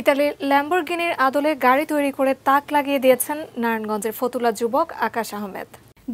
ইতালির ল্যাম্বরগিনির আদলে গাড়ি তৈরি করে তাক লাগিয়ে দিয়েছেন নারায়ণগঞ্জের ফতুলা যুবক আকাশ আহমেদ।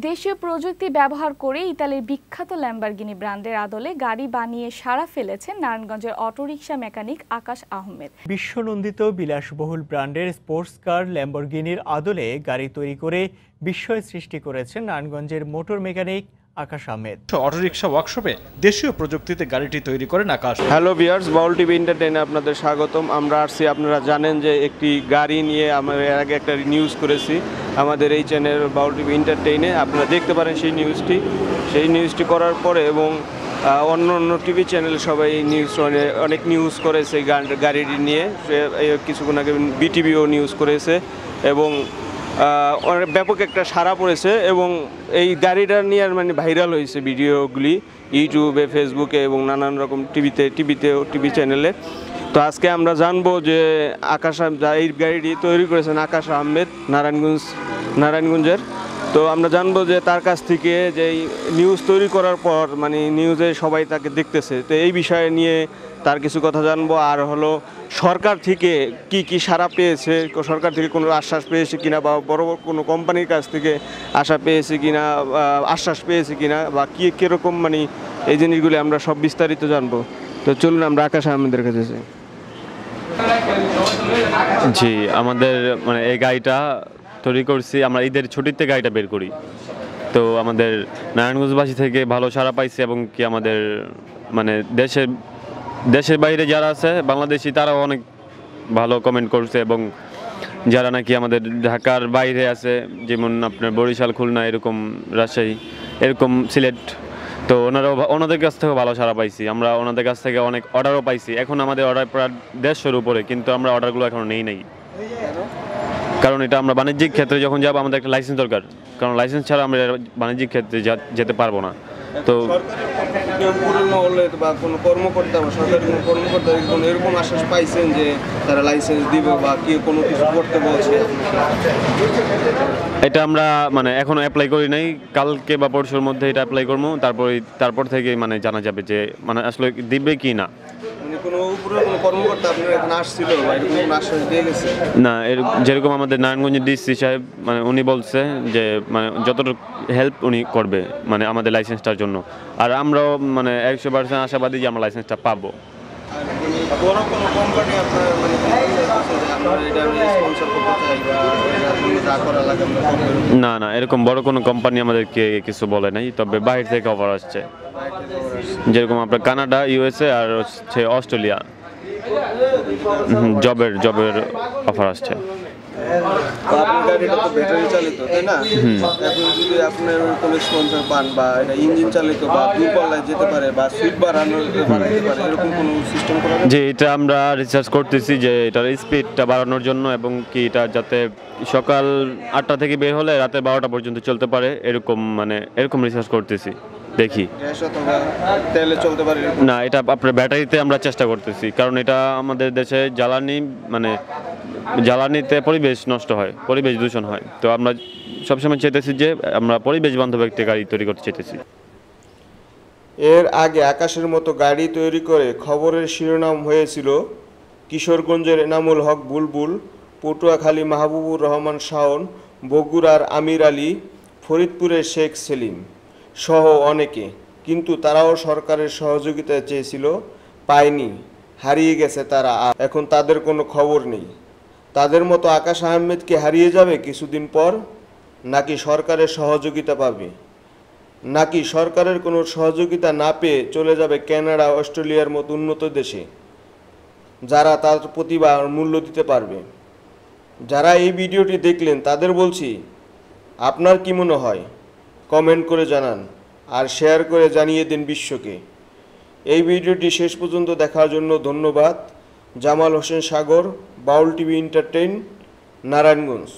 দেশীয় প্রযুক্তি ব্যবহার করে ইতালির বিখ্যাত ল্যাম্বরগিনি ব্র্যান্ডের আদলে গাড়ি বানিয়ে সারা ফেলেছেন নারায়ণগঞ্জের অটোরিকশা মেকানিক আকাশ আহমেদ। বিশ্বনন্দিত বিলাসবহুল ব্র্যান্ডের স্পোর্টস কার ল্যাম্বরগিনির আদলে গাড়ি তৈরি করে বিস্ময় সৃষ্টি করেছেন নারায়ণগঞ্জের motor mechanic Akash Ahmed. Autorickshaw ওয়ার্কশপে দেশীয় প্রযুক্তিতে গাড়িটি তৈরি করেন আকাশ। হ্যালো বিয়ার্স বাউল টিভি এন্টারটেইনে আপনাদের স্বাগতম। আমরা আসছি আপনারা জানেন যে একটি গাড়ি নিয়ে আমরা এর আগে একটা নিউজ করেছি আমাদের এই চ্যানেল বাউল টিভি এন্টারটেইনে আপনারা দেখতে পারেন সেই নিউজটি সেই নিউজটি করার পরে এবং অন্য অন্য টিভি চ্যানেল সবাই এই নিউজ অনেক নিউজ করেছে গাড়িটি নিয়ে। সে কিছুক্ষণ আগে বিটিভিও নিউজ করেছে এবং ব্যাপক একটা সারা পড়েছে এবং এই গাড়িটা নিয়ে আর মানে ভাইরাল হয়েছে ভিডিওগুলি ইউটিউবে ফেসবুকে এবং নানান রকম টিভিতে টিভিতেও টিভি চ্যানেলে। তো আজকে আমরা জানব যে আকাশ এই গাড়িটি তৈরি করেছেন আকাশ আহমেদ নারায়ণগঞ্জ নারায়ণগঞ্জের। তো আমরা জানব যে তার কাছ থেকে যে নিউজ তৈরি করার পর মানে নিউজে সবাই তাকে দেখতেছে। তো এই বিষয়ে নিয়ে তার কিছু কথা জানব। আর হলো, সরকার থেকে কি কি সাড়া পেয়েছে? সরকার থেকে কোনো আশ্বাস পেয়েছে কিনা? বা বড় বড় কোনো কোম্পানির কাছ থেকে আশা পেয়েছে কিনা? আশ্বাস পেয়েছে কিনা? বা কী কীরকম মানে এই জিনিসগুলি আমরা সব বিস্তারিত জানব। তো চলুন, আমরা আকাশ আহমেদের কাছে যাই। জি, আমাদের মানে এই গাড়িটা তৈরি করছি, আমরা ঈদের ছুটিতে গাড়িটা বের করি। তো আমাদের নারায়ণগঞ্জবাসী থেকে ভালো সাড়া পাইছে এবং কি আমাদের মানে দেশের দেশের বাইরে যারা আছে, বাংলাদেশি, তারাও অনেক ভালো কমেন্ট করছে এবং যারা নাকি আমাদের ঢাকার বাইরে আছে, যেমন আপনার বরিশাল, খুলনা, এরকম রাজশাহী, এরকম সিলেট, তো ওনারাও ওনাদের কাছ থেকেও ভালো সাড়া পাইছি। আমরা ওনাদের কাছ থেকে অনেক অর্ডারও পাইছি। এখন আমাদের অর্ডার প্রায় দেড়শোর উপরে, কিন্তু আমরা অর্ডারগুলো এখনও নেই নাই। কারণ এটা আমরা বাণিজ্যিক ক্ষেত্রে যখন যাব আমাদের একটা লাইসেন্স দরকার। কারণ লাইসেন্স ছাড়া আমরা বাণিজ্যিক ক্ষেত্রে যেতে পারব না। তো পুরনো হলে বা কোনো কর্মকর্তা বা সরকারি কোনো কর্মকর্তা কোনো এরকম আশ্বাস পাইছেন যে তারা লাইসেন্স দিবে বা কি কোনো কিছু করতে বলছে? এটা আমরা মানে এখনও অ্যাপ্লাই করি নাই। কালকে বা পরশুর মধ্যে এটা অ্যাপ্লাই করব। তারপর তারপর থেকে মানে জানা যাবে যে মানে আসলে দিবে কি না। মানে কোনো কর্মকর্তা আপনার এখানে আসছিল বা এরকম আশ্বাস দিয়ে গেছে? না এর যেরকম আমাদের নারায়ণগঞ্জের ডিসি সাহেব মানে উনি বলছে যে মানে যতটুকু হেল্প উনি করবে মানে আমাদের লাইসেন্সটার জন্য। আর আমরাও মানে একশো পার্সেন্ট আশাবাদী যে আমরা লাইসেন্সটা পাবো। বড় কোনো কোম্পানি আপনার মানে না না এরকম বড় কোনো কোম্পানি আমাদেরকে কিছু বলে নাই তবে বাইরে থেকে অফার আসছে। যেরকম আপনার কানাডা ইউএসএ আর হচ্ছে অস্ট্রেলিয়া। জবের জবের অফার আসছে। যে এটা আমরা রিসার্চ করতেছি যে এটার স্পিডটা বাড়ানোর জন্য এবং কি এটা যাতে সকাল আটটা থেকে বের হলে রাতে বারোটা পর্যন্ত চলতে পারে, এরকম মানে এরকম রিসার্চ করতেছি। দেখি। না, এটা আপনার ব্যাটারিতে আমরা চেষ্টা করতেছি, কারণ এটা আমাদের দেশে জ্বালানি মানে জ্বালানিতে পরিবেশ নষ্ট হয়, পরিবেশ দূষণ হয়। তো আমরা সবসময় চেতেছি যে আমরা পরিবেশ বান্ধব একটি গাড়ি তৈরি করতে চেতেছি এর আগে আকাশের মতো গাড়ি তৈরি করে খবরের শিরোনাম হয়েছিল, কিশোরগঞ্জের এনামুল হক বুলবুল, পটুয়াখালী মাহবুবুর রহমান শাওন, বগুড়ার আমির আলী, ফরিদপুরের শেখ সেলিম। সহ অনেকে, কিন্তু তারাও সরকারের সহযোগিতা চেয়েছিল, পায়নি, হারিয়ে গেছে তারা এখন তাদের কোনো খবর নেই। তাদের মতো আকাশ আহমেদকে হারিয়ে যাবে কিছুদিন পর? নাকি সরকারের সহযোগিতা পাবে? নাকি সরকারের কোনো সহযোগিতা না পেয়ে চলে যাবে কানাডা অস্ট্রেলিয়ার মতো উন্নত দেশে, যারা তার প্রতিভা মূল্য দিতে পারবে? যারা এই ভিডিওটি দেখলেন তাদের বলছি, আপনার কি মনে হয়? কমেন্ট করে জানান আর শেয়ার করে জানিয়ে দিন বিশ্বকে। এই ভিডিওটি শেষ পর্যন্ত দেখার জন্য ধন্যবাদ। Jamal Hossain Sagar, Baul TV entertain, Narayanganj.